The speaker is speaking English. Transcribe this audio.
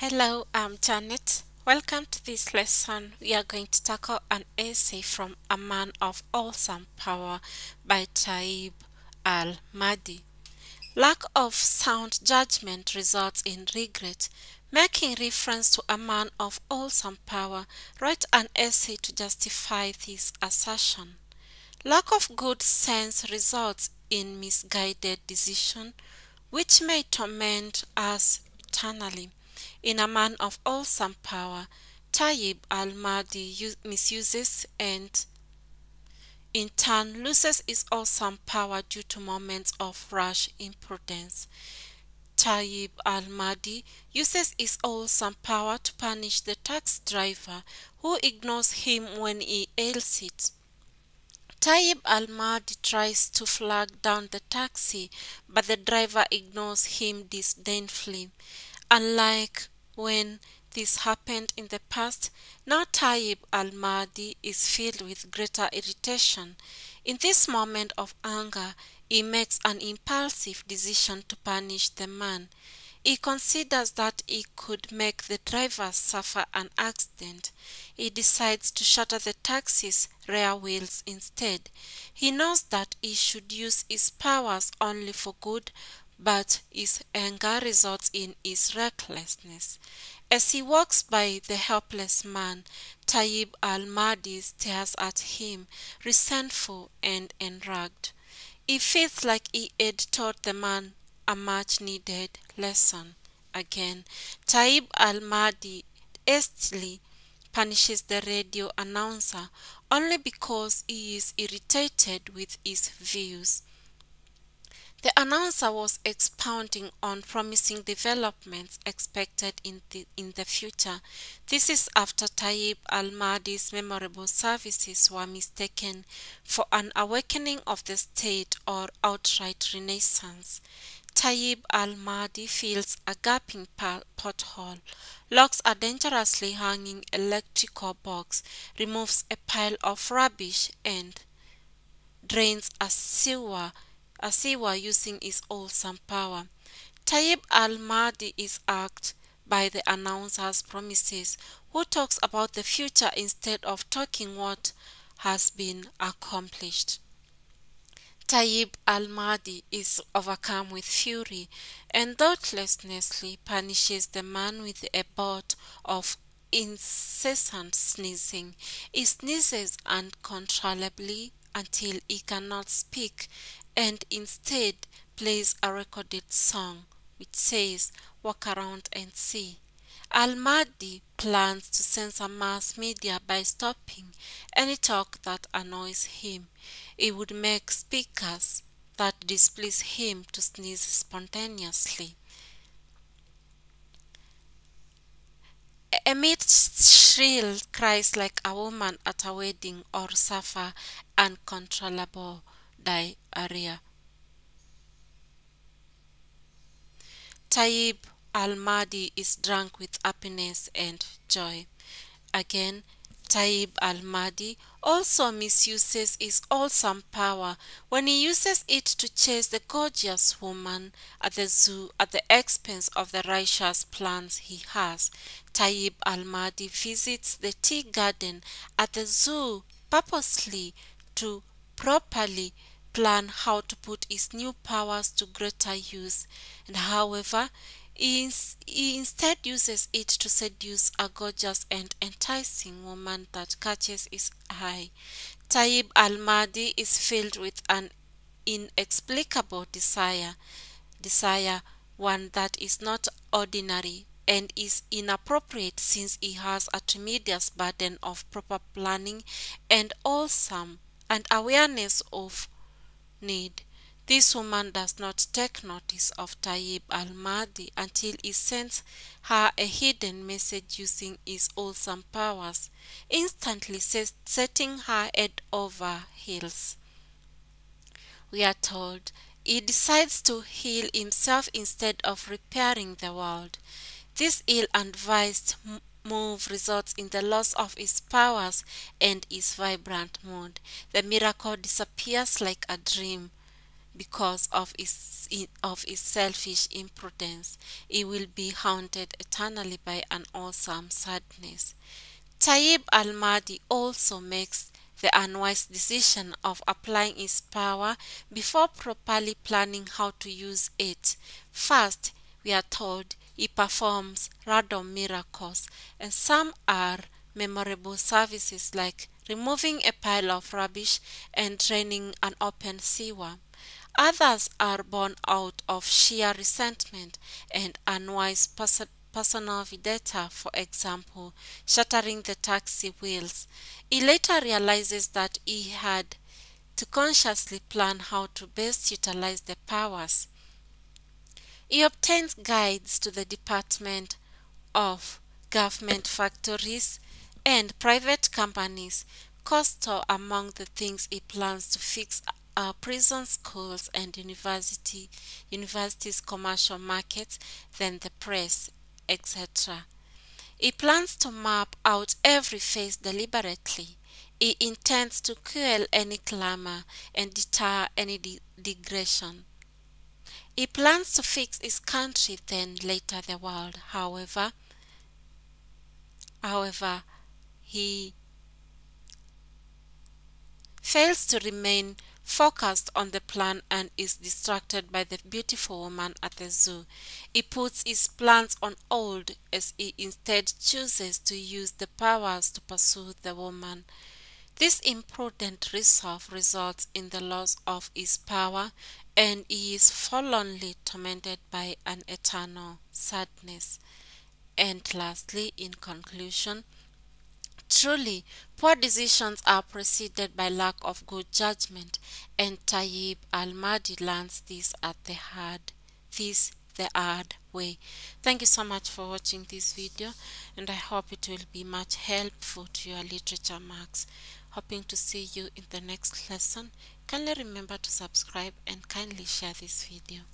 Hello, I'm Janet. Welcome to this lesson. We are going to tackle an essay from A Man of Awesome Power by Taib al Mahdi. Lack of sound judgment results in regret. Making reference to a man of awesome power, write an essay to justify this assertion. Lack of good sense results in misguided decision, which may torment us eternally. In a man of awesome power, Tayyib al-Mahdi misuses and in turn loses his awesome power due to moments of rash imprudence. Tayyib al-Mahdi uses his awesome power to punish the taxi driver who ignores him when he hails it. Tayyib al-Mahdi tries to flag down the taxi, but the driver ignores him disdainfully. Unlike when this happened in the past, now Tayyib al-Mahdi is filled with greater irritation. In this moment of anger, he makes an impulsive decision to punish the man. He considers that he could make the driver suffer an accident. He decides to shatter the taxi's rear wheels instead. He knows that he should use his powers only for good, but his anger results in his recklessness. As he walks by the helpless man, Tayyib al-Mahdi stares at him, resentful and enraged. He feels like he had taught the man a much-needed lesson. Again, Tayyib al-Mahdi hastily punishes the radio announcer only because he is irritated with his views. The announcer was expounding on promising developments expected in the, in the future. This is after Tayyib al-Mahdi's memorable services were mistaken for an awakening of the state or outright renaissance. Tayyib al-Mahdi fills a gaping pothole, locks a dangerously hanging electrical box, removes a pile of rubbish and drains a sewer as he were using his awesome power. Tayyib al-Mahdi is asked by the announcer's promises, who talks about the future instead of talking what has been accomplished. Tayyib al-Mahdi is overcome with fury and thoughtlessly punishes the man with a bout of incessant sneezing. He sneezes uncontrollably until he cannot speak and instead plays a recorded song which says, Walk around and see. Al Mahdi plans to censor mass media by stopping any talk that annoys him. He would make speakers that displease him to sneeze spontaneously. Emit shrill cries like a woman at a wedding or suffer uncontrollable diarrhea. Tayyib al-Mahdi is drunk with happiness and joy. Again, Tayyib al-Mahdi also misuses his awesome power when he uses it to chase the gorgeous woman at the zoo at the expense of the righteous plans he has. Tayyib al-Mahdi visits the tea garden at the zoo purposely to properly plan how to put his new powers to greater use, and however, he, instead uses it to seduce a gorgeous and enticing woman that catches his eye. Tayyib al-Mahdi is filled with an inexplicable desire, desire one that is not ordinary and is inappropriate since he has a tremendous burden of proper planning and awesome and awareness of need. This woman does not take notice of Tayyib al-Mahdi until he sends her a hidden message using his awesome powers, instantly setting her head over heels. We are told he decides to heal himself instead of repairing the world. This ill-advised move results in the loss of his powers and his vibrant mood. The miracle disappears like a dream. because of its of his selfish imprudence. It will be haunted eternally by an awesome sadness. Tayyib al-Mahdi also makes the unwise decision of applying his power before properly planning how to use it. First, we are told he performs random miracles, and some are memorable services like removing a pile of rubbish and draining an open sewer. Others are born out of sheer resentment and unwise personal vendetta, for example, shattering the taxi wheels. He later realizes that he had to consciously plan how to best utilize the powers. He obtains guides to the Department of Government Factories and private companies. Costs are among the things he plans to fix are prison schools and university universities commercial markets then the press etc he plans to map out every phase deliberately he intends to quell any clamor and deter any de digression he plans to fix his country then later the world however however he fails to remain focused on the plan and is distracted by the beautiful woman at the zoo. He puts his plans on hold as he instead chooses to use the powers to pursue the woman. This imprudent resolve results in the loss of his power and he is forlornly tormented by an eternal sadness. And lastly, in conclusion, Truly, poor decisions are preceded by lack of good judgment, and Tayyib al-Mahdi learns this at the hard, this the hard way. Thank you so much for watching this video, and I hope it will be much helpful to your literature marks. Hoping to see you in the next lesson. Kindly remember to subscribe and kindly share this video.